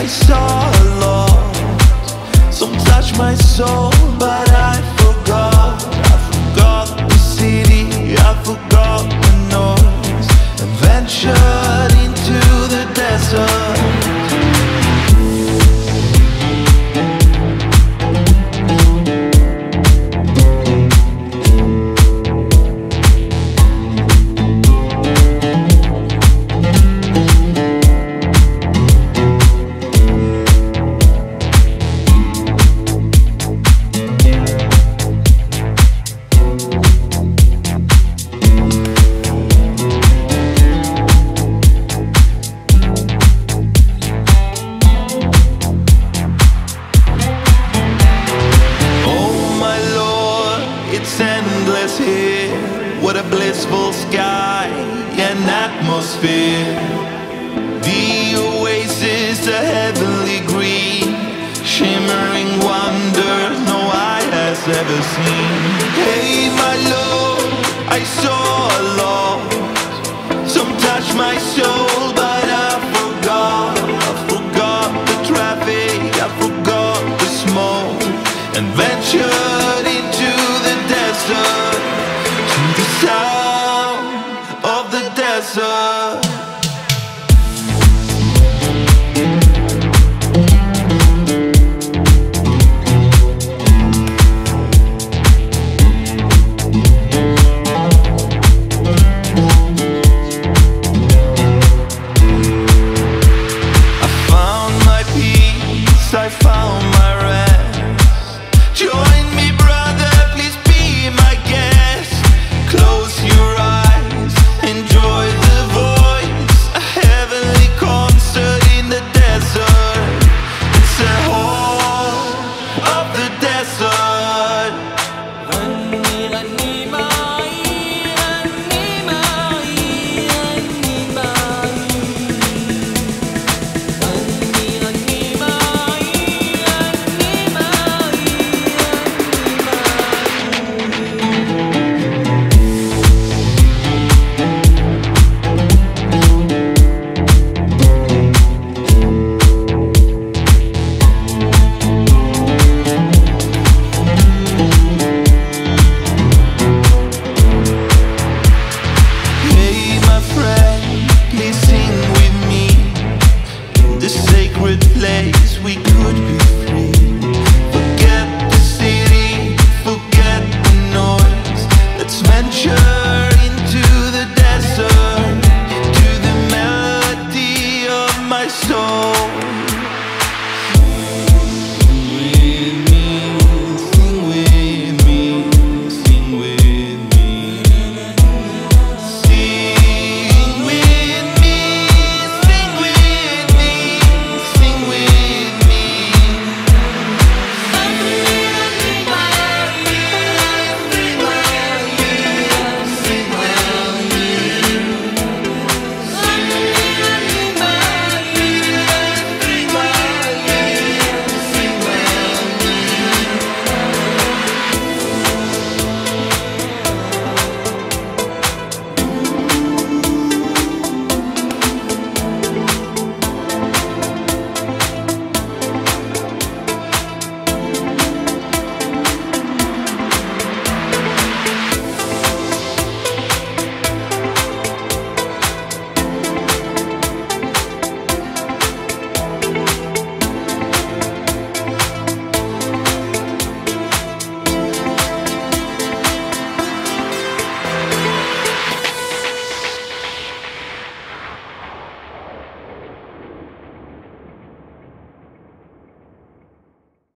I saw a lot Some touch my soul But I forgot. I forgot the city I forgot the noise. Adventure. What a blissful sky and atmosphere. The oasis, a heavenly green, shimmering wonder no eye has ever seen. Hey, my lord, the desert. Eh. I found my peace, I found my rest.